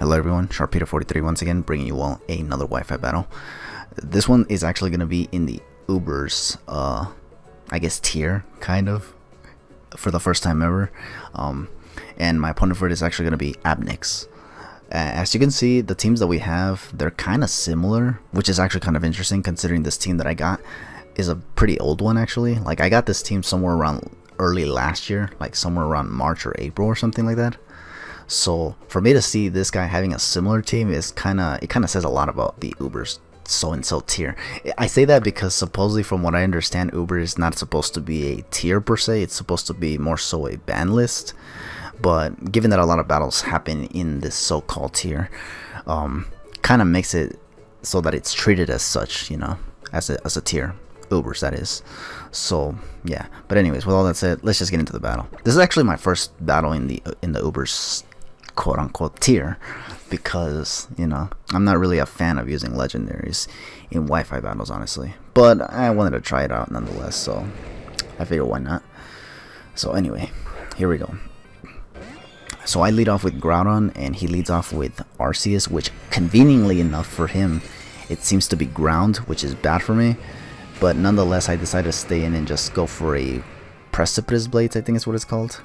Hello everyone, Sharpedo43 once again bringing you all another Wi-Fi battle. This one is actually going to be in the Ubers, uh, I guess tier, kind of, for the first time ever. Um, and my opponent for it is actually going to be Abnix. As you can see, the teams that we have, they're kind of similar, which is actually kind of interesting considering this team that I got is a pretty old one actually. Like I got this team somewhere around early last year, like somewhere around March or April or something like that. So for me to see this guy having a similar team is kind of it kind of says a lot about the Ubers so and so tier. I say that because supposedly from what I understand Uber is not supposed to be a tier per se, it's supposed to be more so a ban list. But given that a lot of battles happen in this so-called tier, um, kind of makes it so that it's treated as such, you know, as a, as a tier. Ubers, that is. So yeah. But anyways, with all that said, let's just get into the battle. This is actually my first battle in the in the Ubers quote unquote tier because you know I'm not really a fan of using legendaries in Wi-Fi battles honestly. But I wanted to try it out nonetheless so I figured why not. So anyway here we go. So I lead off with Groudon and he leads off with Arceus which conveniently enough for him it seems to be ground which is bad for me. But nonetheless I decided to stay in and just go for a Precipice Blades I think is what it's called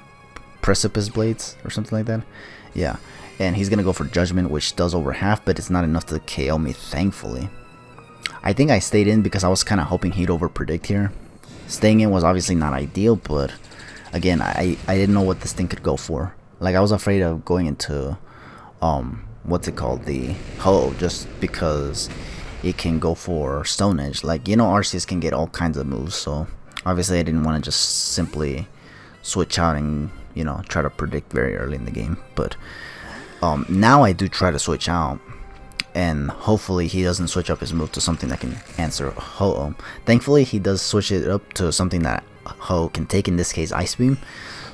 Precipice Blades or something like that yeah, and he's to go for Judgment, which does over half, but it's not enough to KO me, thankfully. I think I stayed in because I was kind of hoping he'd over-predict here. Staying in was obviously not ideal, but again, I, I didn't know what this thing could go for. Like, I was afraid of going into, um, what's it called, the Ho, just because it can go for Stone Edge. Like, you know, Arceus can get all kinds of moves, so obviously I didn't want to just simply switch out and you know try to predict very early in the game but um, now I do try to switch out and hopefully he doesn't switch up his move to something that can answer Ho-Oh. Thankfully he does switch it up to something that Ho can take in this case Ice Beam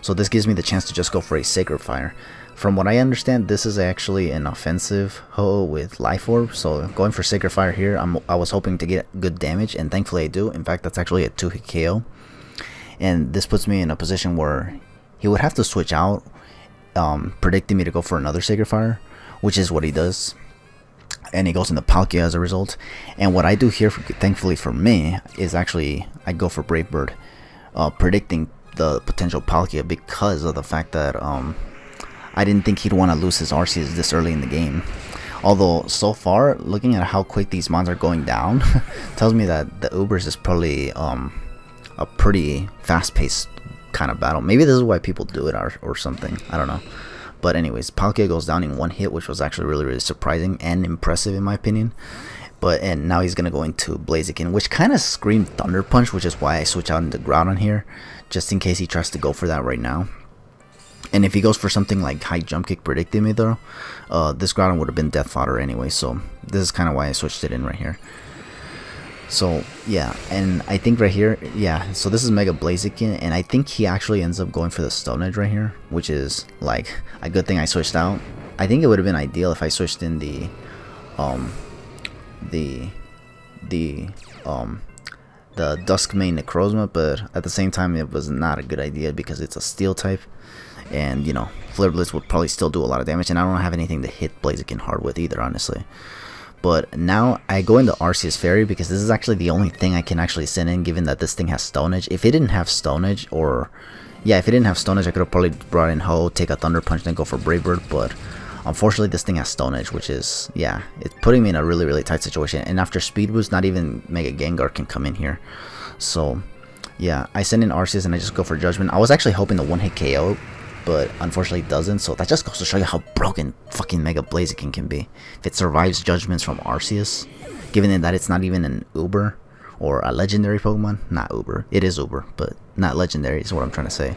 so this gives me the chance to just go for a Sacred Fire. From what I understand this is actually an offensive Ho with Life Orb so going for Sacred Fire here I'm, I was hoping to get good damage and thankfully I do. In fact that's actually a 2 hit KO and this puts me in a position where he would have to switch out, um, predicting me to go for another Sacred Fire, which is what he does. And he goes into Palkia as a result. And what I do here, for, thankfully for me, is actually I go for Brave Bird, uh, predicting the potential Palkia because of the fact that um, I didn't think he'd want to lose his Arceus this early in the game. Although, so far, looking at how quick these mons are going down, tells me that the Ubers is probably um, a pretty fast-paced kind of battle. Maybe this is why people do it or, or something. I don't know. But anyways, Palkia goes down in one hit, which was actually really, really surprising and impressive in my opinion. But and now he's gonna go into Blaziken, which kind of screamed Thunder Punch, which is why I switch out into Groudon here, just in case he tries to go for that right now. And if he goes for something like High Jump Kick predicting me though, uh, this Groudon would have been Death Fodder anyway, so this is kind of why I switched it in right here. So yeah, and I think right here, yeah, so this is Mega Blaziken, and I think he actually ends up going for the Stone Edge right here, which is like a good thing I switched out. I think it would have been ideal if I switched in the, um, the, the, um, the Duskmane Necrozma, but at the same time it was not a good idea because it's a Steel type, and you know, Flare Blitz would probably still do a lot of damage, and I don't have anything to hit Blaziken hard with either, honestly. But now I go into Arceus Fairy because this is actually the only thing I can actually send in given that this thing has Stone Edge. If it didn't have Stone Edge or... Yeah, if it didn't have Stone Edge I could have probably brought in Ho, take a Thunder Punch, then go for Brave Bird. But unfortunately this thing has Stone Edge which is... Yeah, it's putting me in a really really tight situation. And after Speed Boost not even Mega Gengar can come in here. So yeah, I send in Arceus and I just go for Judgment. I was actually hoping the one hit KO but unfortunately doesn't. So that just goes to show you how broken fucking Mega Blaziken can be. If it survives judgments from Arceus, given that it's not even an Uber or a legendary Pokemon, not Uber. It is Uber, but not legendary is what I'm trying to say.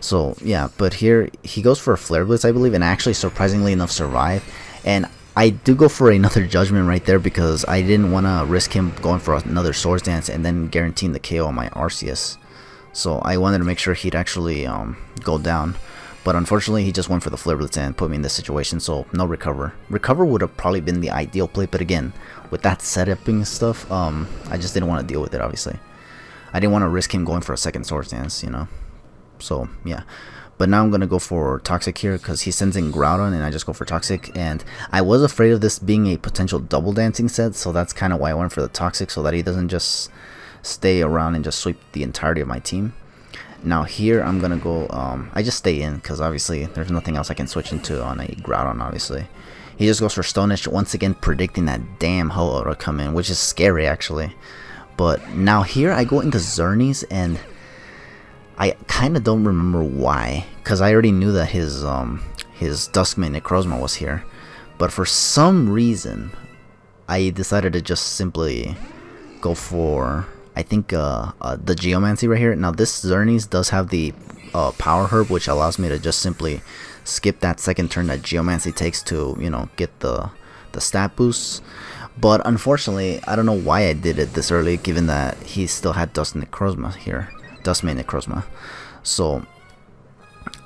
So yeah, but here he goes for a Flare Blitz, I believe, and actually surprisingly enough survive. And I do go for another Judgment right there because I didn't want to risk him going for another Swords Dance and then guaranteeing the KO on my Arceus. So I wanted to make sure he'd actually um, go down. But unfortunately, he just went for the Flare Blitz and put me in this situation, so no recover. Recover would have probably been the ideal play, but again, with that setuping stuff, um, I just didn't want to deal with it, obviously. I didn't want to risk him going for a second Swords Dance, you know. So, yeah. But now I'm going to go for Toxic here because he sends in Groudon and I just go for Toxic. And I was afraid of this being a potential double dancing set, so that's kind of why I went for the Toxic so that he doesn't just stay around and just sweep the entirety of my team. Now here I'm to go, um, I just stay in because obviously there's nothing else I can switch into on a Groudon obviously. He just goes for Edge, once again predicting that damn Ho-Oh to come in, which is scary actually. But now here I go into Xerneas and I kind of don't remember why, because I already knew that his um his Duskmane Necrozma was here, but for some reason, I decided to just simply go for I think uh, uh, the Geomancy right here. Now this Xerneas does have the uh, Power Herb, which allows me to just simply skip that second turn that Geomancy takes to you know get the the stat boosts. But unfortunately, I don't know why I did it this early, given that he still had Dust Necrozma here. Duskmane Necrozma. So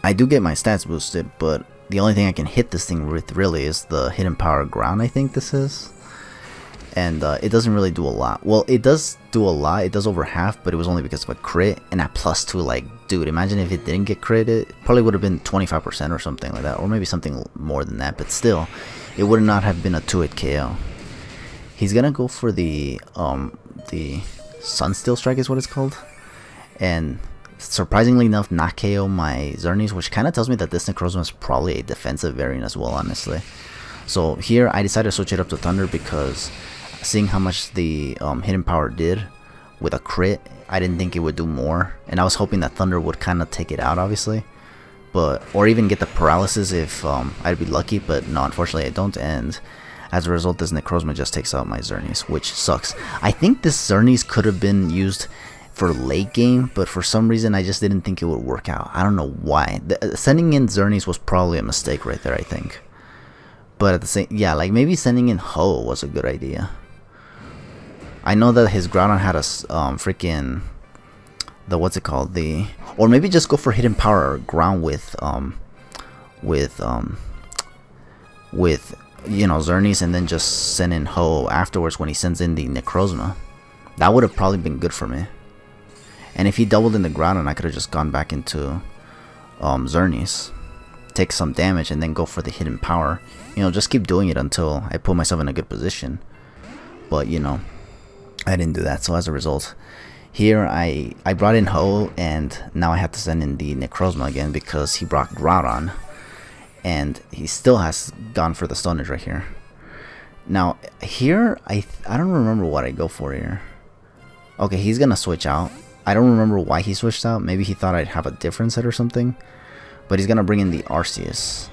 I do get my stats boosted, but the only thing I can hit this thing with really is the hidden power ground I think this is. And uh, it doesn't really do a lot. Well, it does do a lot. It does over half, but it was only because of a crit. And at plus two, like, dude, imagine if it didn't get critted. It probably would have been 25% or something like that. Or maybe something more than that. But still, it would not have been a 2-hit KO. He's gonna go for the, um, the Sunsteel Strike is what it's called and surprisingly enough not KO my Xerneas, which kind of tells me that this Necrozma is probably a defensive variant as well, honestly. So here I decided to switch it up to Thunder because seeing how much the um, Hidden Power did with a crit, I didn't think it would do more, and I was hoping that Thunder would kind of take it out, obviously. But, or even get the paralysis if um, I'd be lucky, but no, unfortunately I don't, and as a result, this Necrozma just takes out my Xerneas, which sucks. I think this Xerneas could have been used for late game, but for some reason I just didn't think it would work out. I don't know why. The, uh, sending in Xerneas was probably a mistake right there, I think. But at the same, yeah, like maybe sending in Ho was a good idea. I know that his Groudon had a um, freaking the what's it called the or maybe just go for hidden power ground with um with um with you know Xerneas and then just send in Ho afterwards when he sends in the Necrozma. That would have probably been good for me. And if he doubled in the ground, and I could have just gone back into um, Xerneas, take some damage, and then go for the hidden power. You know, just keep doing it until I put myself in a good position. But, you know, I didn't do that. So as a result, here I, I brought in Ho, and now I have to send in the Necrozma again because he brought Groudon. And he still has gone for the Stone Edge right here. Now, here, I, I don't remember what I go for here. Okay, he's to switch out. I don't remember why he switched out. Maybe he thought I'd have a different set or something. But he's to bring in the Arceus.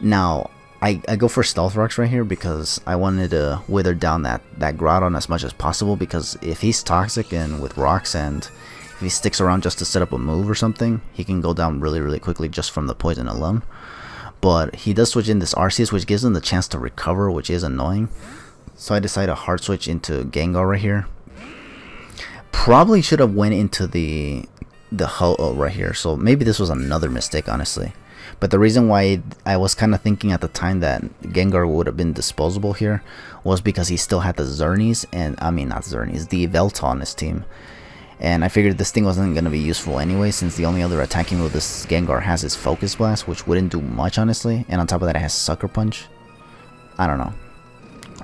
Now, I, I go for Stealth Rocks right here because I wanted to wither down that, that Groudon as much as possible because if he's toxic and with rocks and if he sticks around just to set up a move or something, he can go down really, really quickly just from the poison alone. But he does switch in this Arceus, which gives him the chance to recover, which is annoying. So I decided to hard switch into Gengar right here probably should have went into the the Ho-Oh right here. So maybe this was another mistake, honestly. But the reason why I was kind of thinking at the time that Gengar would have been disposable here was because he still had the Xerneas, and I mean not Xerneas, the Yveltal on his team. And I figured this thing wasn't going to be useful anyway since the only other attacking move this Gengar has is Focus Blast, which wouldn't do much honestly. And on top of that it has Sucker Punch. I don't know.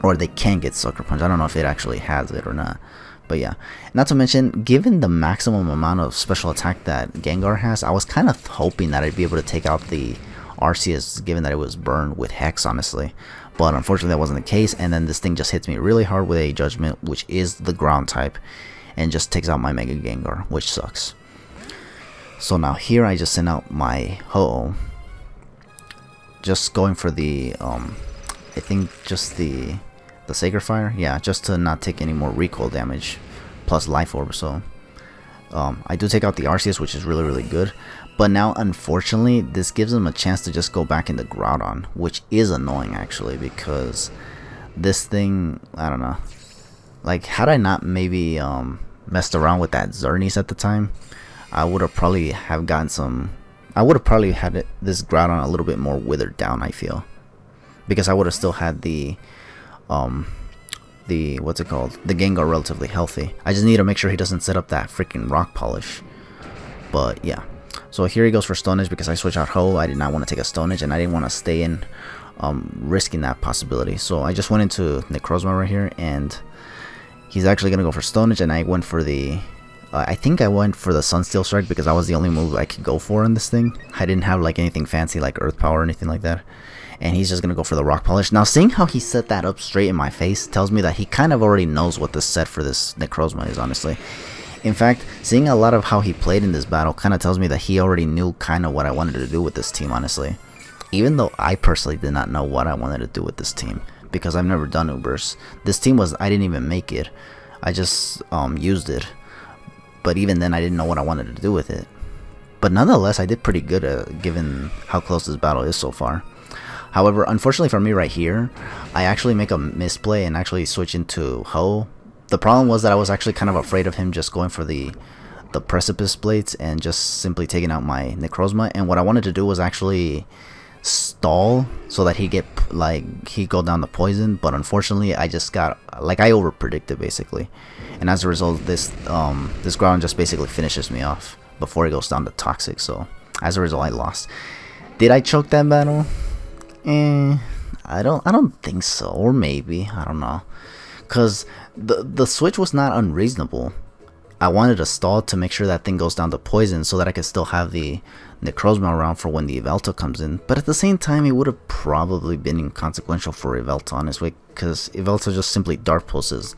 Or they can get Sucker Punch. I don't know if it actually has it or not. But yeah, not to mention, given the maximum amount of special attack that Gengar has, I was kind of hoping that I'd be able to take out the Arceus, given that it was burned with Hex, honestly. But unfortunately, that wasn't the case, and then this thing just hits me really hard with a Judgment, which is the ground type, and just takes out my Mega Gengar, which sucks. So now here I just send out my Ho-Oh. Just going for the, um, I think just the the Sacred Fire? Yeah, just to not take any more recoil damage, plus Life Orb, so... Um, I do take out the Arceus, which is really, really good. But now, unfortunately, this gives him a chance to just go back into Groudon, which is annoying, actually, because this thing, I don't know. Like, had I not maybe um, messed around with that Xerneas at the time, I would have probably have gotten some... I would have probably had it, this Groudon a little bit more withered down, I feel. Because I would have still had the um, the what's it called the Gengar relatively healthy. I just need to make sure he doesn't set up that freaking rock polish. But yeah, So here he goes for Stone Edge because I switch out Ho. I did not want to take a Stone Edge and I didn't want to stay in um, risking that possibility. So I just went into Necrozma right here and he's actually going to go for Stone Edge and I went for the... Uh, I think I went for the Sunsteel Strike because that was the only move I could go for in this thing. I didn't have like anything fancy like Earth Power or anything like that. And he's just to go for the Rock Polish. Now seeing how he set that up straight in my face tells me that he kind of already knows what the set for this Necrozma is honestly. In fact, seeing a lot of how he played in this battle kind of tells me that he already knew kind of what I wanted to do with this team, honestly. Even though I personally did not know what I wanted to do with this team, because I've never done Ubers. This team was, I didn't even make it. I just um, used it. But even then, I didn't know what I wanted to do with it. But nonetheless, I did pretty good uh, given how close this battle is so far. However, unfortunately for me right here, I actually make a misplay and actually switch into Ho. The problem was that I was actually kind of afraid of him just going for the the precipice blades and just simply taking out my necrozma. And what I wanted to do was actually stall so that he get like he go down the poison. But unfortunately I just got like I over predicted basically. And as a result this um this ground just basically finishes me off before he goes down to toxic. So as a result I lost. Did I choke that battle eh I don't I don't think so or maybe I don't know because the the switch was not unreasonable. I wanted to stall to make sure that thing goes down to poison so that I could still have the Necrozma around for when the Yveltal comes in. But at the same time, it would have probably been inconsequential for Yveltal, honestly, because Yveltal just simply Dark Pulses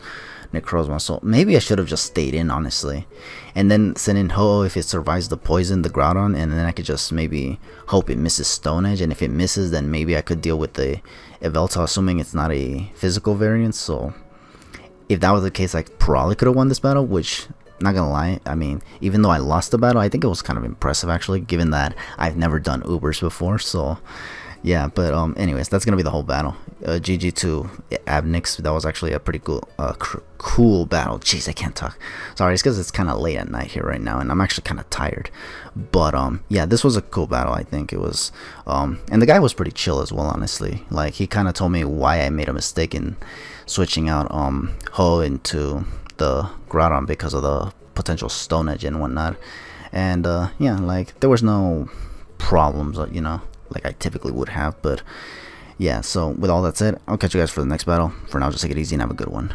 Necrozma. So maybe I should have just stayed in, honestly. And then send in Ho if it survives the poison, the Groudon, and then I could just maybe hope it misses Stone Edge. And if it misses, then maybe I could deal with the Yveltal, assuming it's not a physical variant. So if that was the case, I probably could have won this battle, which, not gonna lie, I mean, even though I lost the battle, I think it was kind of impressive actually, given that I've never done Ubers before, so yeah, but um, anyways, that's gonna be the whole battle. Uh, gg2 Abnix, that was actually a pretty cool, uh, cool battle. Jeez, I can't talk. Sorry, it's because it's kind of late at night here right now, and I'm actually kind of tired. But um, yeah, this was a cool battle. I think it was. Um, and the guy was pretty chill as well, honestly. Like he kind of told me why I made a mistake in switching out um Ho into the Groudon because of the potential Stone Edge and whatnot. And uh, yeah, like there was no problems, uh, you know, like I typically would have. But yeah, so with all that said, I'll catch you guys for the next battle. For now, just take it easy and have a good one.